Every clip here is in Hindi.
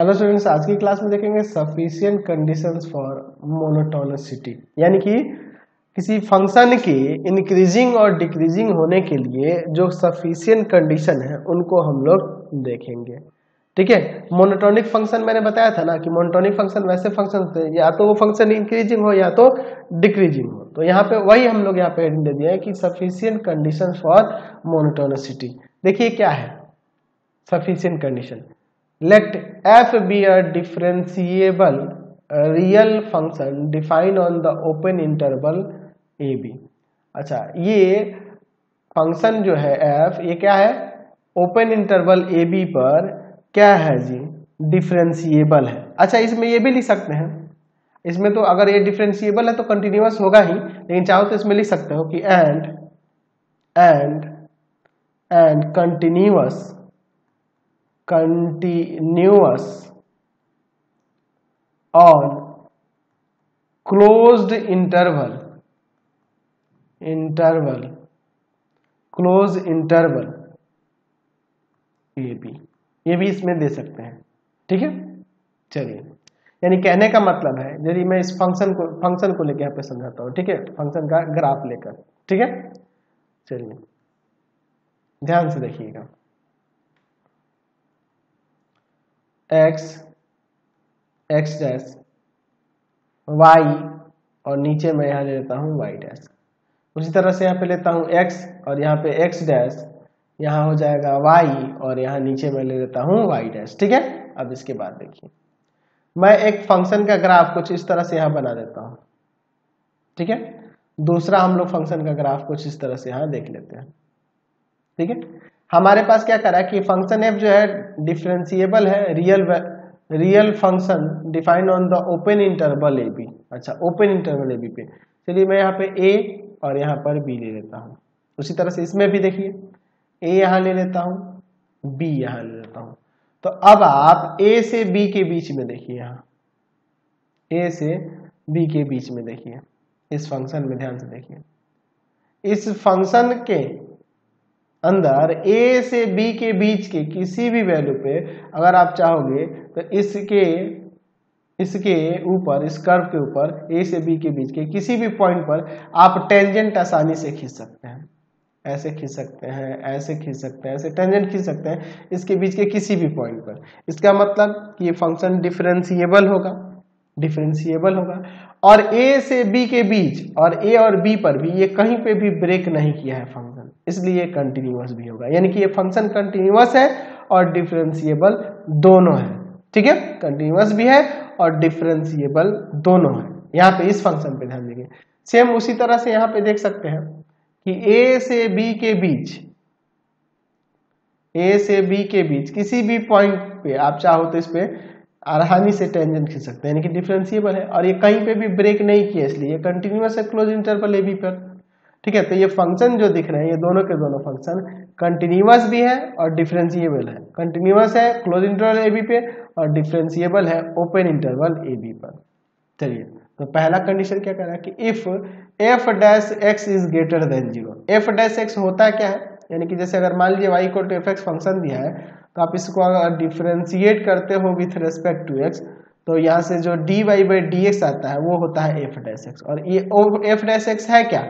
हेलो स्टूडेंट्स आज की क्लास में देखेंगे सफिशियंट कंडीशंस फॉर मोनोटोनसिटी यानी कि किसी फ़ंक्शन के इंक्रीजिंग और डिक्रीजिंग होने के लिए जो सफिशियंट कंडीशन है, उनको हम लोग देखेंगे। ठीक है? मोनोटोनिक फ़ंक्शन मैंने बताया था ना कि मोनोटोनिक फ़ंक्शन वैसे फ़ंक्शन थे, या तो वो फ़ंक्शन इंक्रीजिंग हो, या तो डिक्रीजिंग हो। तो यहाँ पे वही हम लोग यहाँ पे दे दिया है कि सफिशियंट कंडीशन फॉर मोनोटोनसिटी देखिए क्या है sufficient condition let f be a differentiable a real function defined on the open interval ab अच्छा ये फ़ंक्शन जो है f, ये क्या है? ओपन इंटरवल ए बी पर क्या है जी? डिफरेंशिएबल है। अच्छा इसमें ये भी लिख सकते हैं। इसमें तो अगर ये डिफरेंशिएबल है तो कंटिन्यूस होगा ही, लेकिन चाहो तो इसमें लिख सकते हो कि and and and continuous continuous on closed interval interval close interval. ये भी ये भी इसमें दे सकते हैं। ठीक है? चलिए। यानी कहने का मतलब है, यदि मैं इस फ़ंक्शन को फ़ंक्शन को लेकर यहाँ पे समझाता हूँ, ठीक है? फ़ंक्शन का ग्राफ लेकर। ठीक है? चलिए। ध्यान से देखिएगा। एक्स एक्स डैश वाई और नीचे मैं यहाँ ले लेता हूँ वाई डैश उसी तरह से यहाँ पे लेता हूँ एक्स और यहाँ पे एक्स डैश यहाँ हो जाएगा वाई और यहाँ नीचे मैं ले लेता हूँ वाई डैश ठीक है? अब इसके बाद देखिए। मैं एक फ़ंक्शन का ग्राफ कुछ इस तरह से यहाँ बना देता हूँ। ठीक है? दूसरा हम लोग फ़ंक्शन का ग्राफ कुछ इस तरह से यहाँ देख लेते हैं। ठीक है? हमारे पास क्या करा कि फ़ंक्शन एफ़ जो है डिफरेंशिएबल है real real function defined on the open interval A B अच्छा ओपन इंटरवल ए बी पे। चलिए मैं यहाँ पे ए और यहाँ पर बी ले लेता हूँ। उसी तरह से इसमें भी देखिए। ए यहाँ ले लेता हूँ बी यहाँ ले लेता हूँ। तो अब आप ए से बी के बीच में देखिए यहाँ। ए से बी के बीच में देखिए। इस फ़ंक्शन में ध्यान से देखिए। इस फ़ंक्शन के अंदर ए से बी के बीच के किसी भी वैल्यू पे अगर आप चाहोगे तो इसके इसके ऊपर, इस कर्व के ऊपर ए से बी के बीच के किसी भी पॉइंट पर आप टेंजेंट आसानी से खींच सकते हैं। ऐसे खींच सकते हैं, ऐसे खींच सकते हैं, ऐसे टेंजेंट खींच सकते हैं, इसके बीच के किसी भी पॉइंट पर। इसका मतलब कि ये फ़ंक्शन डिफरेंशिएबल होगा। डिफरेंशिएबल होगा। और ए से बी के बीच, और ए और बी पर भी ये कहीं पे भी ब्रेक नहीं किया है फ़ंक्शन इसलिए कंटिन्यूस भी होगा। यानी कि ये फ़ंक्शन कंटिन्यूअस है और डिफरेंशिएबल दोनों है। ठीक है? कंटिन्यूस भी है और डिफरेंशिएबल दोनों है। यहाँ पे इस फ़ंक्शन पे ध्यान देंगे। सेम उसी तरह से यहाँ पे देख सकते हैं कि ए से बी के बीच ए से बी के बीच, किसी भी पॉइंट पे, आप चाहो तो इस पे आसानी से टेंजेंट खींच सकते हैं, यानी कि डिफरेंशिएबल है। और ये कहीं पे भी ब्रेक नहीं किया, इसलिए ये कंटिन्यूअस है क्लोज इंटरवल ए बी पर। ठीक है तो ये फ़ंक्शन जो दिख रहे हैं, ये दोनों के दोनों फ़ंक्शन कंटिन्यूअस भी है और डिफरेंशिएबल है। कंटिन्यूस है क्लोज इंटरवल ए बी पे, और डिफरेंशिएबल है ओपन इंटरवल ए बी पर। चलिए तो पहला कंडीशन क्या कह रहा है कि if F dash X is greater than zero F dash X होता क्या है? यानी कि जैसे अगर मान लीजिए वाई को टू एफ़ एक्स फ़ंक्शन दिया है तो आप इसको अगर डिफ्रेंशिएट करते हो विथ रेस्पेक्ट टू एक्स तो यहाँ से जो D Y by D X आता है, वो होता है एफ़ डैश एक्स और ये एफ़ डैश एक्स है क्या?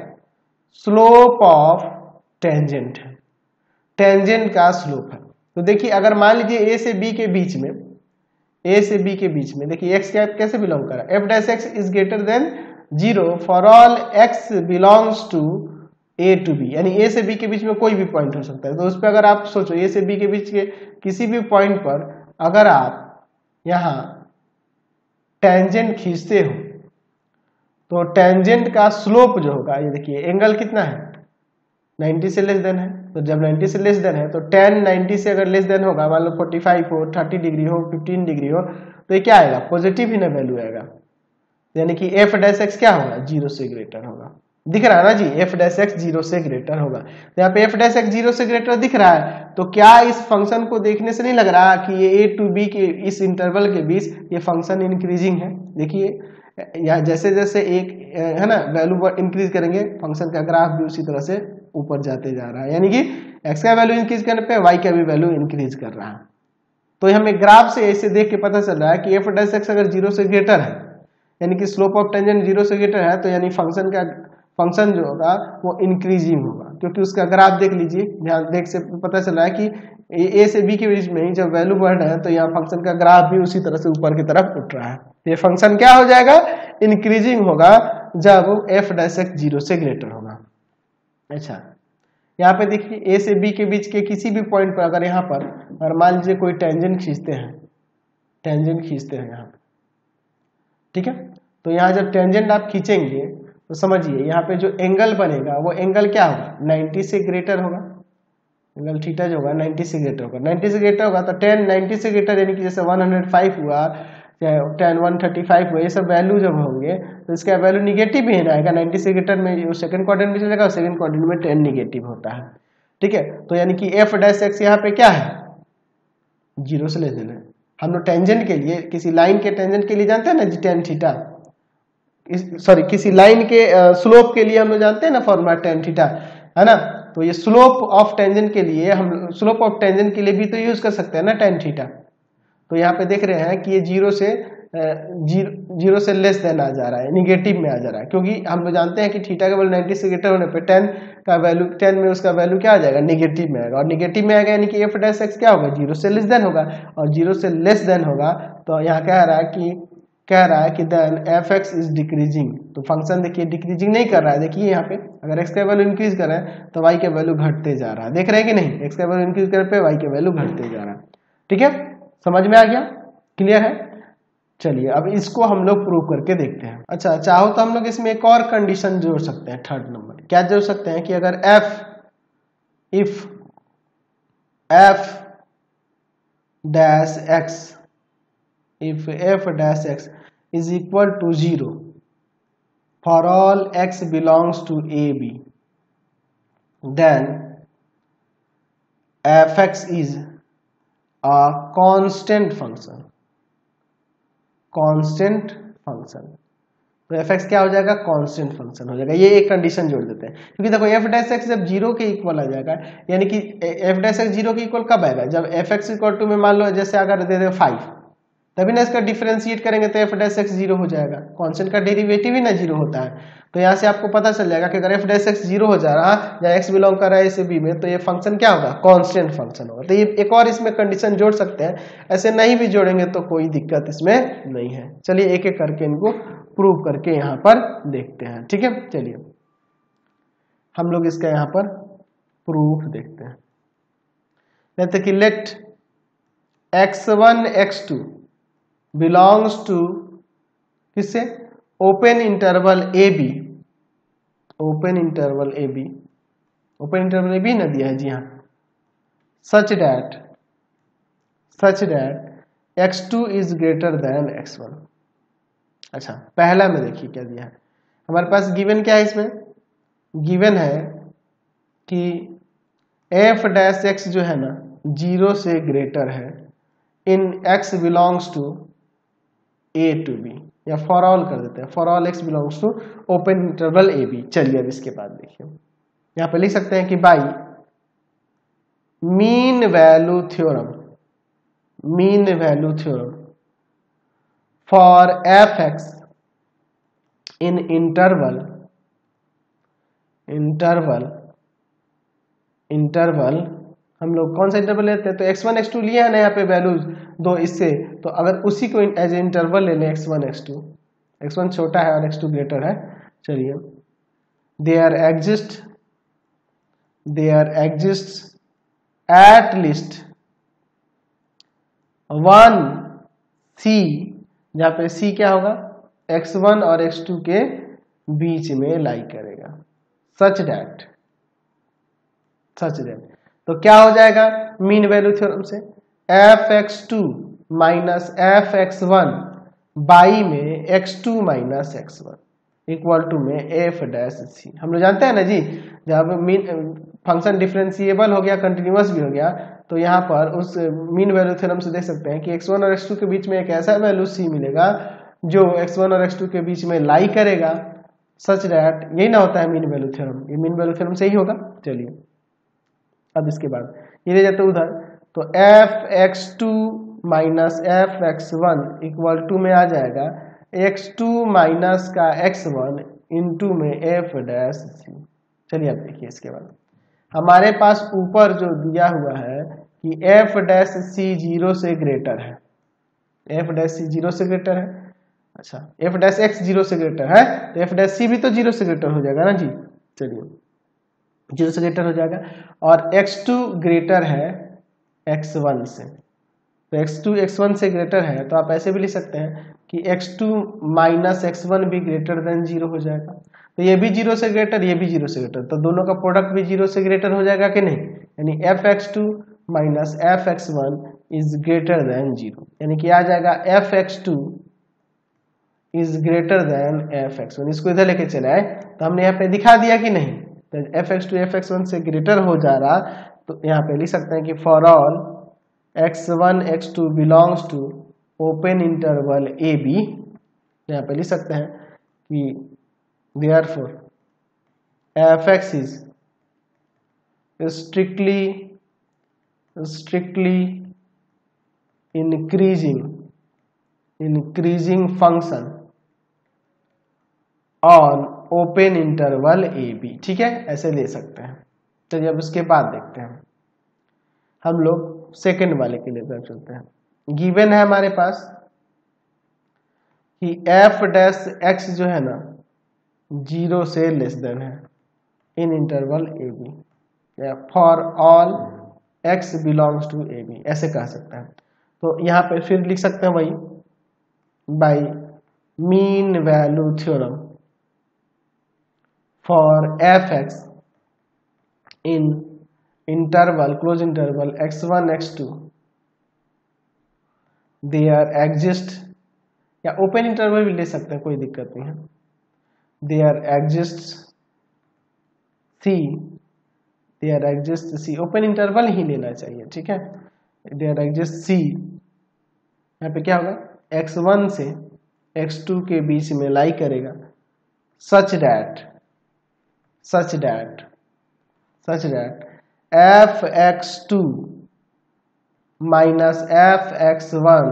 स्लोप ऑफ़ टेंजेंट टेंजेंट का स्लोप है। तो देखिए, अगर मान लीजिए ए से बी के बीच में ए से बी के बीच में, देखिए एक्स क्या, कैसे बिलोंग कर? रहा है F dash X is greater than zero for all X belongs to A to B यानी ए से बी के बीच में कोई भी पॉइंट हो सकता है। तो उस पर अगर आप सोचो ए से बी के बीच के किसी भी पॉइंट पर अगर आप यहाँ टेंजेंट खींचते हो तो टेंजेंट का स्लोप जो होगा, ये देखिए एंगल कितना है? 90 से लेस देन है। तो जब 90 से लेस देन है तो 10 90 से अगर लेस देन होगा, मान लो 45 हो 30 डिग्री हो 15 डिग्री हो तो ये क्या आएगा? पॉजिटिव ही ना वैल्यू आएगा। यानी कि एफ़ डैश एक्स क्या होगा? ज़ीरो से ग्रेटर होगा। दिख रहा है ना जी? एफ़ डैश एक्स ज़ीरो से ग्रेटर होगा। तो यहाँ पे एफ़ डैश एक्स ज़ीरो से ग्रेटर दिख रहा है तो क्या इस फ़ंक्शन को देखने से नहीं लग रहा कि ये ए टू बी के इस इंटरवल के बीच ये फ़ंक्शन इंक्रीजिंग है? देखिए, या जैसे जैसे एक, है ना वैल्यू इंक्रीज करेंगे फ़ंक्शन का ग्राफ भी उसी तरह से ऊपर जाते जा रहा है। यानी कि एक्स का वैल्यू इंक्रीज करने पे वाई का भी वैल्यू इंक्रीज कर रहा है। तो हमें ग्राफ से ऐसे देख के पता चल रहा है कि एफ़ डैश एक्स अगर ज़ीरो से ग्रेटर है, यानी कि स्लोप ऑफ़ टेंजेंट ज़ीरो से ग्रेटर है तो यानी फ़ंक्शन का फ़ंक्शन जो होगा, वो इंक्रीजिंग होगा। क्योंकि उसका ग्राफ देख लीजिए ध्यान देख से पता चल है कि ए से बी के बीच में ही जब वैल्यू बढ़ रहा है तो यहाँ फ़ंक्शन का ग्राफ भी उसी तरह से ऊपर की तरफ़ उठ रहा है। ये फ़ंक्शन क्या हो जाएगा? इंक्रीजिंग होगा जब एफ़ डैश एक्स ज़ीरो से ग्रेटर होगा। अच्छा यहाँ पे देखिए ए से बी के बीच के किसी भी पॉइंट पर अगर यहाँ पर अगर मान लीजिए कोई टेंजेंट खींचते हैं टेंजेंट खींचते हैं यहाँ पे, ठीक है? तो यहाँ जब टेंजेंट आप खींचेंगे तो समझिए, यहाँ पे जो एंगल बनेगा, वो एंगल क्या होगा? 90 से ग्रेटर होगा। एंगल थीटा जो होगा 90 से ग्रेटर होगा। 90 से ग्रेटर होगा तो 10 90 से ग्रेटर यानी कि जैसे 105 हुआ, चाहे टेन वन थर्टी फाइव हुआ, ये सब वैल्यू जब होंगे तो इसका वैल्यू निगेटिव ही रहेगा। नाइन्टी से ग्रेटर में सेकंड क्वाड्रेंट में चलेगा और सेकंड क्वाड्रेंट में टेन निगेटिव होता है। ठीक है? तो यानी कि एफ़ डैश एक्स यहाँ पे क्या है? ज़ीरो से ले देना हम लोग टेंजेंट के लिए, किसी लाइन के टेंजेंट के लिए जानते हैं ना जी टेन थीटा सॉरी किसी लाइन के स्लोप के लिए हम लोग जानते हैं ना फॉर्मूला टेन थीटा है ना? तो ये स्लोप ऑफ़ टेंजेंट के लिए हम स्लोप ऑफ़ टेंजेंट के लिए भी तो यूज़ कर सकते हैं ना टेन थीटा तो यहाँ पे देख रहे हैं कि ये ज़ीरो से ज़ीरो ज़ीरो से लेस देन आ जा रहा है निगेटिव में आ जा रहा है, क्योंकि हम लोग जानते हैं कि थीटा का वैल्यू नाइन्टी से ग्रेटर होने पे टेन का वैल्यू टेन में उसका वैल्यू क्या आ जाएगा? निगेटिव में आएगा। और निगेटिव में आएगा यानी कि एफ़ डैश एक्स क्या होगा? ज़ीरो से लेस देन होगा। और ज़ीरो से लेस देन होगा तो यहाँ कह रहा है कि कह रहा है कि then F X is decreasing तो फ़ंक्शन देखिए डिक्रीजिंग नहीं कर रहा है। देखिए यहाँ पे, अगर एक्स का वैल्यू इंक्रीज कर रहा है तो वाई का वैल्यू घटते जा रहा है। देख रहे हैं कि नहीं? एक्स का वैल्यू इंक्रीज कर पे वाई का वैल्यू घटते जा रहा है। ठीक है? समझ में आ गया? क्लियर है? चलिए, अब इसको हम लोग प्रूव करके देखते हैं। अच्छा चाहो तो हम लोग इसमें एक और कंडीशन जोड़ सकते हैं थर्ड नंबर क्या जोड़ सकते हैं कि अगर F if F dash X if f dash x is equal to 0 for all x belongs to ab then fx is a constant function constant function. तो एफ़ एक्स क्या हो जाएगा? कांस्टेंट फ़ंक्शन हो जाएगा। ये एक कंडीशन जोड़ देते हैं। क्योंकि देखो एफ़ डैश एक्स जब ज़ीरो के इक्वल आ जाएगा, यानी कि एफ़ डैश एक्स ज़ीरो के इक्वल कब आएगा? जब एफ़ एक्स इक्वल टू में मान लो, जैसे अगर दे दे फाइव तभी ना इसका डिफरेंशिएट करेंगे तो एफ़ डैश एक्स ज़ीरो हो जाएगा। कॉन्स्टेंट का डेरिवेटिव ही ना ज़ीरो होता है। तो यहाँ से आपको पता चल जाएगा कि अगर एफ़ डैश एक्स ज़ीरो हो जा रहा है या एक्स बिलोंग कर रहा है इसे बी में तो ये फ़ंक्शन क्या होगा? कांस्टेंट फ़ंक्शन होगा। तो ये एक और इसमें कंडीशन जोड़ सकते हैं। ऐसे नहीं भी जोड़ेंगे तो कोई दिक्कत इसमें नहीं है। चलिए एक एक करके इनको प्रूव करके यहाँ पर देखते हैं। ठीक है? चलिए। हम लोग इसका यहाँ पर प्रूफ देखते हैं। कहते कि let X one X two belongs to किससे? Open interval A B open interval A B open interval A B ना दिया है जी हाँ। Such that such that X two is greater than X one अच्छा पहला में देखिए क्या दिया है। हमारे पास गिवन क्या है इसमें? गिवन है कि एफ़ डैश एक्स जो है ना ज़ीरो से ग्रेटर है। In X belongs to A to B या फॉर ऑल कर देते हैं। For all X belongs to open interval A B चलिए अब इसके बाद देखिए। यहाँ पे लिख सकते हैं कि by mean value theorem mean value theorem for F X in interval interval interval हम लोग कौन सा इंटरवल लेते हैं? तो एक्स वन एक्स टू लिया है ना यहाँ पे वैल्यूज़ दो इससे। तो अगर उसी को एज ए इंटरवल ले लें X one X two X one छोटा है और एक्स टू ग्रेटर है। चलिए। They are exist they are exist at least one C जहाँ पे सी क्या होगा? एक्स वन और एक्स टू के बीच में लाई करेगा। सच डैट सच डैट तो क्या हो जाएगा? मीन वैल्यू थ्योरम से F X two minus F X one by में X two minus X one equal to में एफ़ डैश सी हम लोग जानते हैं ना जी? जब मीन फ़ंक्शन डिफरेंशिएबल हो गया कंटिन्यूस भी हो गया तो यहाँ पर उस मीन वैल्यू थ्योरम से देख सकते हैं कि एक्स वन और एक्स टू के बीच में एक ऐसा वैल्यू सी मिलेगा, जो एक्स वन और एक्स टू के बीच में लाई करेगा सच डैट यही ना होता है मीन वैल्यू थ्योरम ये मीन वैल्यू थ्योरम से ही होगा। चलिए। अब इसके बाद। ये ले जाते उधर। तो F X two minus F X one equal to में आ जाएगा। एक्स टू माइनस का एक्स वन इंटू में एफ़ डैश सी चलिए अब देखिए इसके बाद। हमारे पास ऊपर जो दिया हुआ है कि एफ़ डैश सी ज़ीरो से ग्रेटर है। एफ़ डैश सी ज़ीरो से ग्रेटर है। अच्छा एफ़ डैश एक्स ज़ीरो से ग्रेटर है। तो एफ़ डैश सी भी तो ज़ीरो से ग्रेटर हो जाएगा ना? जी, चलिए। ज़ीरो से ग्रेटर हो जाएगा। और एक्स टू ग्रेटर है एक्स वन से। तो एक्स टू एक्स वन से ग्रेटर है तो आप ऐसे भी लिख सकते हैं कि X two minus X one भी ग्रेटर देन ज़ीरो हो जाएगा। तो ये भी ज़ीरो से ग्रेटर ये भी ज़ीरो से ग्रेटर तो दोनों का प्रोडक्ट भी ज़ीरो से ग्रेटर हो जाएगा कि नहीं? यानी F X two minus F X one is greater than zero यानी कि आ जाएगा F X two is greater than F X one इसको इधर लेके चले आए तो हमने यहाँ पे दिखा दिया कि नहीं? F X two F X one से ग्रेटर हो जा रहा तो यहाँ पे लिख सकते हैं कि for all X one X two belongs to open interval A B यहाँ पे लिख सकते हैं कि therefore F X is strictly strictly increasing increasing function on open interval A B. ठीक है? ऐसे ले सकते हैं। चलिए अब उसके बाद देखते हैं। हम लोग सेकंड वाले के लिए चलते हैं। गिवन है हमारे पास कि एफ़ डैश एक्स जो है ना, ज़ीरो से लेस देन है in interval A B. For all X belongs to A B. ऐसे कह सकते हैं। तो यहाँ पे फिर लिख सकते हैं वही, by mean value theorem. For fx in interval, close interval x1 x2 there exist. या ओपन इंटरवल भी ले सकते हैं, कोई दिक्कत नहीं है। There exist C there exist C open interval ही लेना चाहिए, ठीक है? देयर एग्जिस्ट सी यहाँ पे क्या होगा? एक्स वन से एक्स टू के बीच में लाई करेगा। Such that such that such that fx2 minus F X one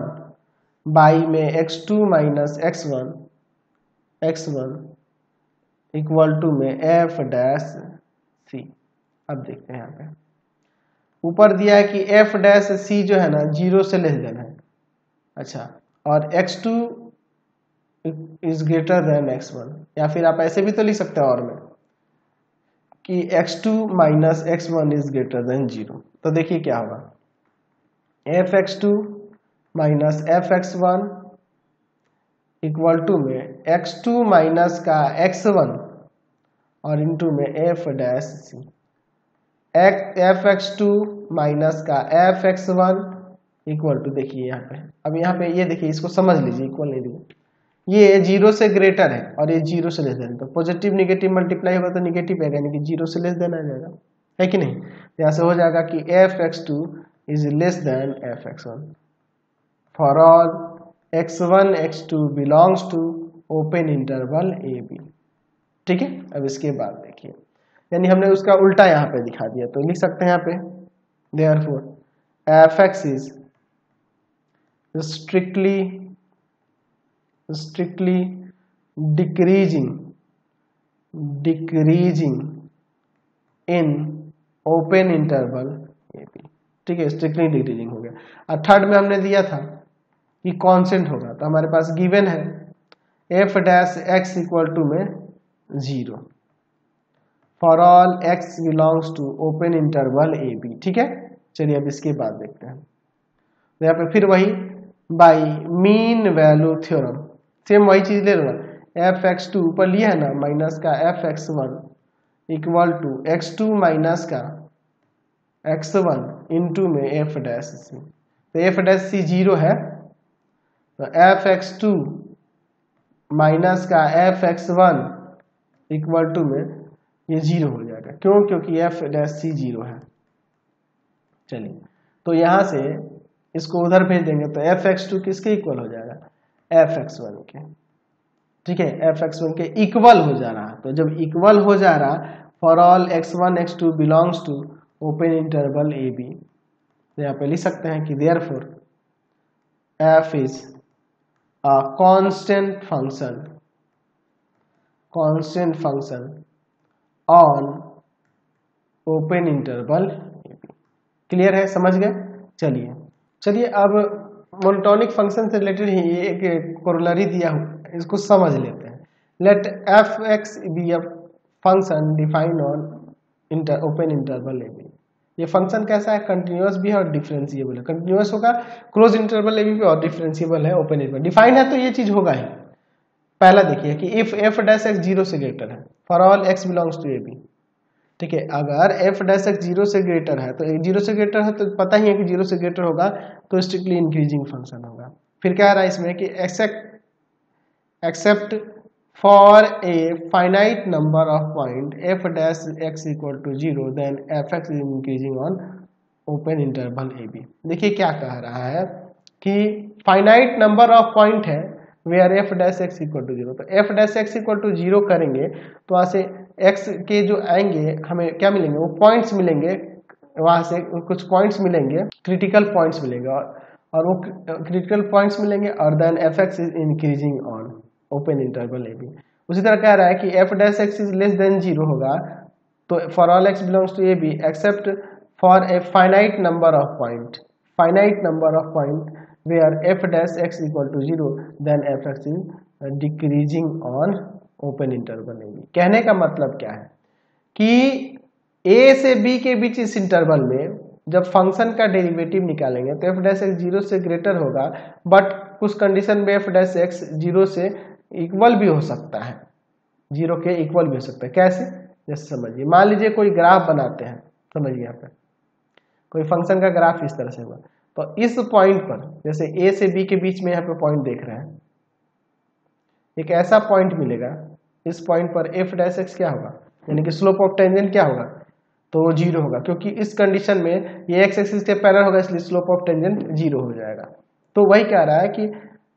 by में X two minus X one equal to में एफ़ डैश सी अब देखते हैं यहाँ पे। ऊपर दिया है कि एफ़ डैश सी जो है ना ज़ीरो से लेस देन है। अच्छा और X two is greater than X one या फिर आप ऐसे भी तो लिख सकते हैं और में। कि x2 two minus X one is greater than zero तो देखिए क्या होगा। F X two minus F X one equal to में x2 टू माइनस का x1 और इंटू में F dash C F X two minus का F X one equal to देखिए यहाँ पे। अब यहाँ पे ये यह देखिए, इसको समझ लीजिए इक्वल नहीं दिए ये ज़ीरो से ग्रेटर है और ये ज़ीरो से लेस देन तो पॉजिटिव निगेटिव मल्टीप्लाई होगा तो निगेटिव आएगा यानी कि ज़ीरो से लेस देन आ जाएगा। है कि नहीं? यहाँ से हो जाएगा कि F X two is less than F X one for all X one X two belongs to open interval A B ठीक है? अब इसके बाद देखिए। यानी हमने उसका उल्टा यहाँ पे दिखा दिया तो लिख सकते हैं यहाँ पे। Therefore F X is strictly strictly decreasing decreasing in open interval AB ठीक है स्ट्रिक्टली डिक्रीजिंग हो गया। और थर्ड में हमने दिया था कि कॉन्सेंट होगा। तो हमारे पास गिवन है। F dash X equal to में zero for all X belongs to open interval A B ठीक है? चलिए अब इसके बाद देखते हैं। तो यहाँ पे फिर वही by mean value theorem same वही चीज़ ले लो ना। एफ़ एक्स टू ऊपर लिया है ना माइनस का F X one equal to X two minus का एक्स वन इंटू में एफ़ डैश सी। तो एफ़ डैश सी ज़ीरो है। तो एफ़ एक्स टू माइनस का F X one equal to में ये ज़ीरो हो जाएगा। क्यों? क्योंकि एफ़ डैश सी ज़ीरो है। चलिए। तो यहाँ से इसको उधर भेज देंगे तो एफ़ एक्स टू किसके इक्वल हो जाएगा? एफ़ एक्स वन के। ठीक है एफ़ एक्स वन के इक्वल हो जा रहा। तो जब इक्वल हो जा रहा for all X one X two belongs to open interval A B तो यहाँ पे लिख सकते हैं कि therefore f is a constant function constant function on open interval clear है? समझ गए? चलिए चलिए अब मोनोटॉनिक फ़ंक्शन से रिलेटेड ही एक कोरोलरी दिया हुआ इसको समझ लेते हैं। Let F X be a function define on inter open interval A B ये फ़ंक्शन कैसा है? कंटिन्यूस भी है और डिफरेंशिएबल है। कंटिन्यूस होगा क्लोज इंटरवल ए बी और डिफरेंशिएबल है ओपन इंटरवल डिफाइन है तो ये चीज़ होगा ही। पहला देखिए कि if F dash X zero से ग्रेटर है। For all X belongs to A B ठीक है, अगर एफ़ डैश एक्स ज़ीरो से ग्रेटर है तो ज़ीरो से ग्रेटर है तो पता ही है कि ज़ीरो से ग्रेटर होगा तो स्ट्रिक्टली इंक्रीजिंग फ़ंक्शन होगा। फिर क्या आ रहा है इसमें कि except for a finite number of point f dash x equal to zero then f x is increasing on open interval a b देखिए क्या कह रहा है कि फाइनाइट नंबर ऑफ़ पॉइंट है where f dash x equal to zero तो f dash x equal to zero करेंगे तो वहाँ से एक्स के जो आएँगे, हमें क्या मिलेंगे? वो पॉइंट्स मिलेंगे, वहाँ से कुछ पॉइंट्स मिलेंगे क्रिटिकल पॉइंट्स मिलेंगे और और वो क्रिटिकल पॉइंट्स मिलेंगे और then f x is increasing on open interval a b उसी तरह कह रहा है कि f dash x is less than zero होगा तो for all x belongs to a b except for a finite number of point finite number of point where f dash x equal to 0 then f x is decreasing on interval a b कहने का मतलब क्या है? कि ए से बी के बीच इस इंटरवल में जब फ़ंक्शन का डेरिवेटिव निकालेंगे तो एफ़ डैश एक्स ज़ीरो से ग्रेटर होगा बट कुछ कंडीशन में एफ़ डैश एक्स ज़ीरो से इक्वल भी हो सकता है। ज़ीरो के इक्वल भी हो सकता है। कैसे? जैसे समझिए, मान लीजिए कोई ग्राफ बनाते हैं। समझिए यहाँ पे। कोई फ़ंक्शन का ग्राफ इस तरह से हुआ। तो इस पॉइंट पर, जैसे ए से बी के बीच में यहाँ पे पॉइंट देख रहे हैं एक ऐसा पॉइंट मिलेगा, इस पॉइंट पर एफ़ डैश एक्स क्या होगा? यानी कि स्लोप ऑफ़ टेंजेंट क्या होगा? तो ज़ीरो होगा, क्योंकि इस कंडीशन में ये एक्स एक्सिस के पैरल होगा, इसलिए स्लोप ऑफ़ टेंजेंट ज़ीरो हो जाएगा। तो वही कह रहा है कि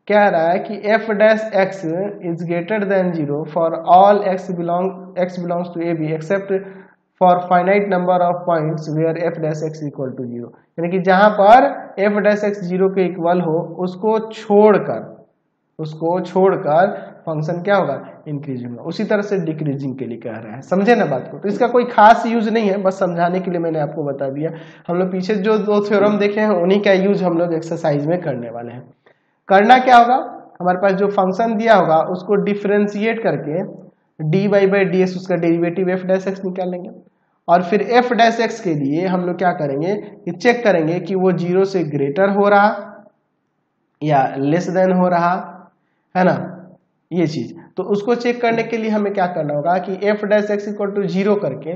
क्या रहा है कि f dash x is greater than zero for all x belong x belongs to a b except for finite number of points where f dash x equal to zero यानी कि जहाँ पर एफ़ डैश एक्स ज़ीरो के इक्वल हो, उसको छोड़कर उसको छोड़कर फ़ंक्शन क्या होगा? इंक्रीजिंग होगा। उसी तरह से डिक्रीजिंग के लिए कह रहा है। समझे ना बात को? तो इसका कोई खास यूज़ नहीं है, बस समझाने के लिए मैंने आपको बता दिया। हम लोग पीछे जो दो थ्योरम देखे हैं, उन्हीं का यूज़ हम लोग एक्सरसाइज में करने वाले हैं। करना क्या होगा? हमारे पास जो फ़ंक्शन दिया होगा, उसको डिफ्रेंशिएट करके d y by d s उसका डेरिवेटिव एफ़ डैश एक्स निकालेंगे और फिर एफ़ डैश एक्स के लिए हम लोग क्या करेंगे? कि चेक करेंगे कि वो ज़ीरो से ग्रेटर हो रहा या लेस देन हो रहा। है ना? ये चीज़। तो उसको चेक करने के लिए हमें क्या करना होगा कि f dash x equal to zero करके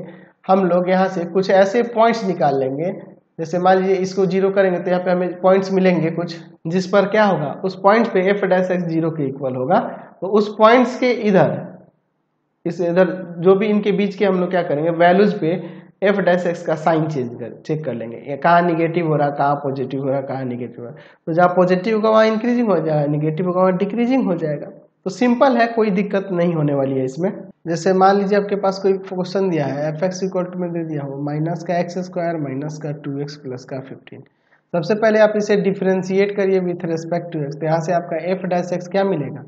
हम लोग यहाँ से कुछ ऐसे पॉइंट्स निकाल लेंगे। जैसे मान लीजिए इसको ज़ीरो करेंगे तो यहाँ पे हमें पॉइंट्स मिलेंगे कुछ, जिस पर क्या होगा? उस पॉइंट पे एफ़ डैश एक्स ज़ीरो के इक्वल होगा। तो उस पॉइंट्स के इधर, इस इधर जो भी इनके बीच के हम लोग क्या करेंगे? वैल्यूज़ पे एफ़ डैश एक्स का साइन चेंज कर चेक कर लेंगे। कहाँ निगेटिव हो रहा, कहाँ पॉजिटिव हो रहा, कहाँ निगेटिव हो रहा। तो जहाँ पॉजिटिव होगा, वहाँ इंक्रीजिंग हो जाएगा निगेटिव होगा, वहाँ डिक्रीजिंग हो जाएगा। तो सिंपल है, कोई दिक्कत नहीं होने वाली है इसमें। जैसे मान लीजिए आपके पास कोई क्वेश्चन दिया है एफ़ एक्स इक्वल टू में दे दिया हो माइनस का एक्स स्क्वायर माइनस का टू एक्स प्लस का फिफ्टीन सबसे पहले आप इसे डिफ्रेंशिएट करिए विथ रेस्पेक्ट टू एक्स तो यहाँ से आपका एफ़ डैश एक्स क्या मिलेगा?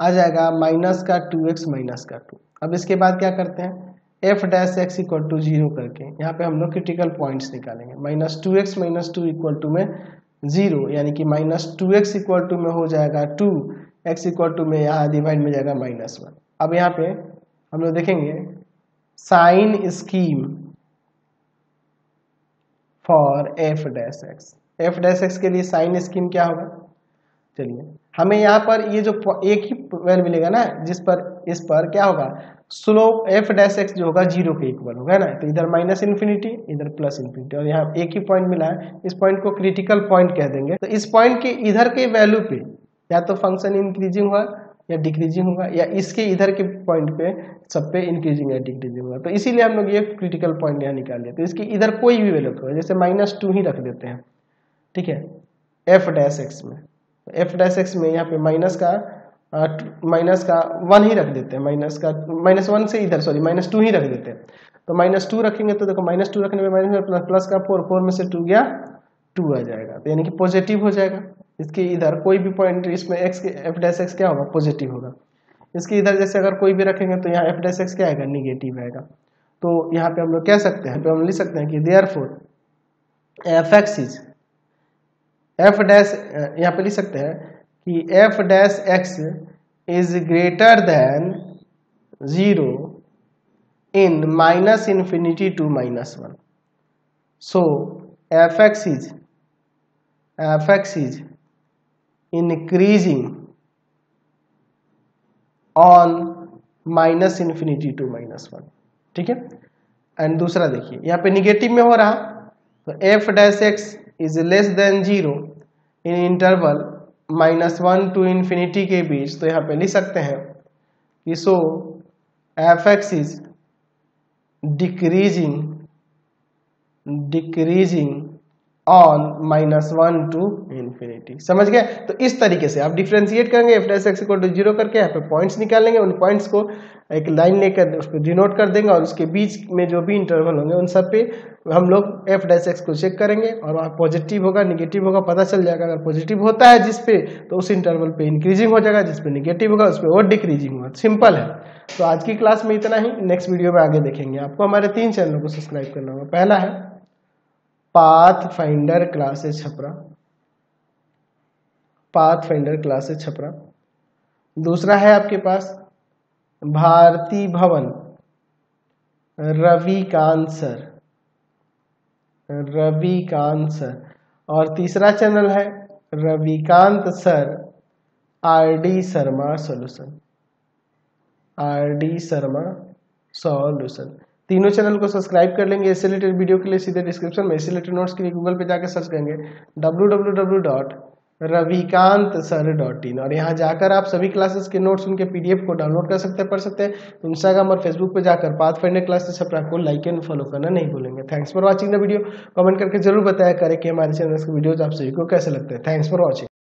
आ जाएगा माइनस का टू एक्स माइनस का टू अब इसके बाद क्या करते हैं? F dash x equal to zero करके, यहाँ पे हम लोग क्रिटिकल पॉइंट्स निकालेंगे। Minus two x minus two equal to में ज़ीरो यानी कि minus two x equal to में हो जाएगा टू एक्स इक्वल टू में यहाँ डिवाइड में जाएगा माइनस वन अब यहाँ पे हम लोग देखेंगे sign scheme for f dash x f dash x के लिए साइन स्कीम क्या होगा? चलिए, हमें यहाँ पर ये जो एक ही वैल्यू मिलेगा ना, जिस पर, इस पर क्या होगा? स्लोप एफ़ डैश एक्स जो होगा ज़ीरो के इक्वल होगा ना? तो इधर माइनस इन्फिनिटी इधर प्लस इन्फिनिटी और यहाँ एक ही पॉइंट मिला है। इस पॉइंट को क्रिटिकल पॉइंट कह देंगे। तो इस पॉइंट के इधर के वैल्यू पे या तो फ़ंक्शन इंक्रीजिंग हुआ या डिक्रीजिंग होगा या इसके इधर के पॉइंट पे सब पे इंक्रीजिंग या डिक्रीजिंग होगा तो इसीलिए हम लोग ये क्रिटिकल पॉइंट यहाँ निकाल लिया। तो इसकी इधर कोई भी वैल्यू होगा जैसे माइनस टू ही रख देते हैं। ठीक है? एफ़ डैश एक्स में। एफ़ डैश एक्स में यहाँ पे माइनस का माइनस का वन ही रख देते हैं। माइनस का माइनस वन से इधर सॉरी माइनस टू ही रख देते हैं। तो माइनस टू रखेंगे तो देखो माइनस टू रखने में माइनस प्लस प्लस का फोर फोर में से टू गया टू आ जाएगा। तो यानी कि पॉजिटिव हो जाएगा। इसके इधर कोई भी पॉइंट इसमें एक्स एफ़ डैश एक्स क्या होगा? पॉजिटिव होगा। इसके इधर जैसे अगर कोई भी रखेंगे तो यहाँ एफ़ डैश एक्स क्या आएगा? निगेटिव आएगा। तो यहाँ पे हम लोग कह सकते हैं हम लिख सकते हैं कि therefore f x is f dash यहाँ पे लिख सकते हैं कि f dash x is greater than zero in minus infinity to minus one so f x is f x is increasing on minus infinity to minus one ठीक है? एंड दूसरा देखिए, यहाँ पे निगेटिव में हो रहा। तो f dash x is less than zero in interval minus one to infinity के बीच तो यहाँ पे लिख सकते हैं कि so f x is decreasing decreasing on minus one to infinity समझ गए? तो इस तरीके से आप डिफ्रेंशिएट करेंगे f dash x equal to zero करके यहाँ पे पॉइंट्स निकालेंगे, उन पॉइंट्स को एक लाइन लेकर उसको डिनोट कर देंगे और उसके बीच में जो भी इंटरवल होंगे, उन सब पे हम लोग एफ़ डैश एक्स को चेक करेंगे और वहाँ पॉजिटिव होगा निगेटिव होगा, पता चल जाएगा। अगर पॉजिटिव होता है जिस पे तो उस इंटरवल पे इंक्रीजिंग हो जाएगा, जिस पे निगेटिव होगा, उस पर और डिक्रीजिंग होगा। सिंपल है। तो आज की क्लास में इतना ही। नेक्स्ट वीडियो में आगे देखेंगे। आपको हमारे तीन चैनलों को सब्सक्राइब करना होगा। पहला है Pathfinder Classes Chhapra. Pathfinder Classes Chhapra. दूसरा है आपके पास भारती भवन। रविकांत सर। रविकांत सर। और तीसरा चैनल है Ravikant sir, R D Sharma solution. R D Sharma solution. तीनों चैनल को सब्सक्राइब कर लेंगे। इससे रिलेटेड वीडियो के लिए सीधे डिस्क्रिप्शन में इससे रिलेटेड नोट्स के लिए गूगल पे जाकर सर्च करेंगे। W W W dot Ravikant sir dot in और यहाँ जाकर आप सभी क्लासेस के नोट्स उनके पीडीएफ को डाउनलोड कर सकते हैं, पढ़ सकते हैं। इंस्टाग्राम और फेसबुक पे जाकर पाथ फाइंडर क्लासेस अपना को लाइक एंड फॉलो करना नहीं भूलेंगे। Thanks for watching the video comment करके ज़रूर बताया करें कि हमारे चैनल के वीडियोज़ आप सभी को कैसे लगते हैं। Thanks for watching